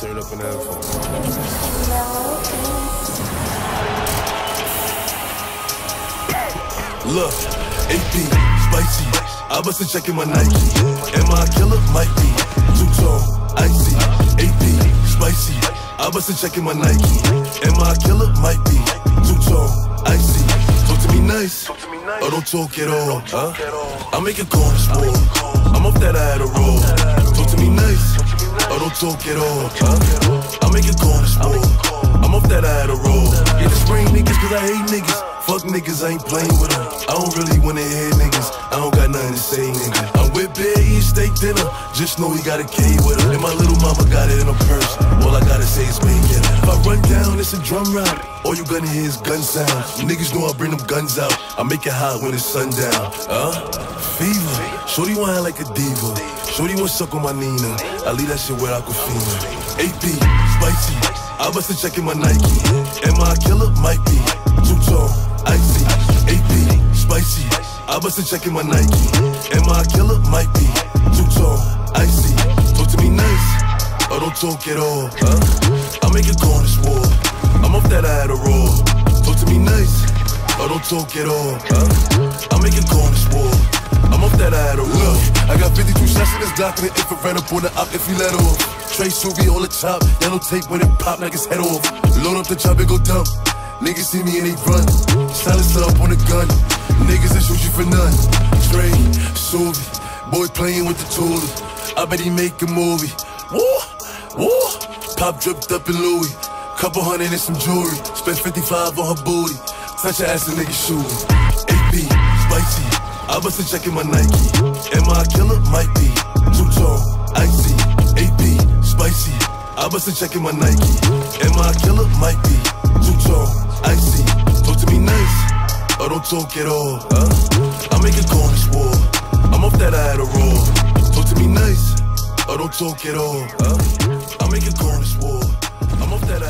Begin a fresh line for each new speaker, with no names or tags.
Turn up an headphone. Look, AP, spicy. I bust a check my Nike. Am I a killer? Might be. Two tone, icy. AP, spicy. I bust a check my Nike. Am I a killer? Might be. Two tone, icy. Talk to me nice. Or don't talk at all. Huh? I make a corner sport. I'm off that I had a roll. Talk to me nice. Or don't talk at all. Huh? I make a corner sport. I'm off that I had a roll. Yeah, the spring niggas, cause I hate niggas. Fuck niggas, I ain't playing with them. I don't really wanna Just know he got a K with her. And my little mama got it in her purse. All I gotta say is make it. If I run down, it's a drum round. All you gonna hear is gun sounds. Niggas know I bring them guns out. I make it hot when it's sundown. Huh? Fever. Shorty wanna like a diva. Shorty wanna suck on my Nina. I leave that shit where I could feel it. AP, spicy. I bust a check in my Nike. Am I a killer? Might be. Two tone, icy. AP, spicy. I bust a check in my Nike. Am I a killer? Might be. Talk at all. Huh? I make a corner swore. I'm off that I had a roll. Talk to me nice. Or don't talk at all. Huh? I make a corner swore. I'm off that I had a roll. I got 52 shots in this Glock and an infrared up on the op if he let off. Trey Suvi on the top, yellow tape when it pop, knock his head off. Load up the chop and go dump. Niggas see me and they run. Silence up on the gun. Niggas that shoot you for none. Trey Suvi, boy playing with the tools. I bet he make a movie. Woo, woo. Pop dripped up in Louis. Couple hundred and some jewelry. Spent 55 on her booty. Touch her ass a nigga shooting. AP, spicy. I bust a check in my Nike. Am I a killer? Might be. Two tone, icy. AP, spicy. I bust a check in my Nike. Am I a killer? Might be. Two tone, icy. Talk to me nice. Or don't talk at all. Huh? I make a corner swore. I'm off that I had a roll. Talk to me nice. Or don't talk at all. Huh? make a cornish war. I'm off that.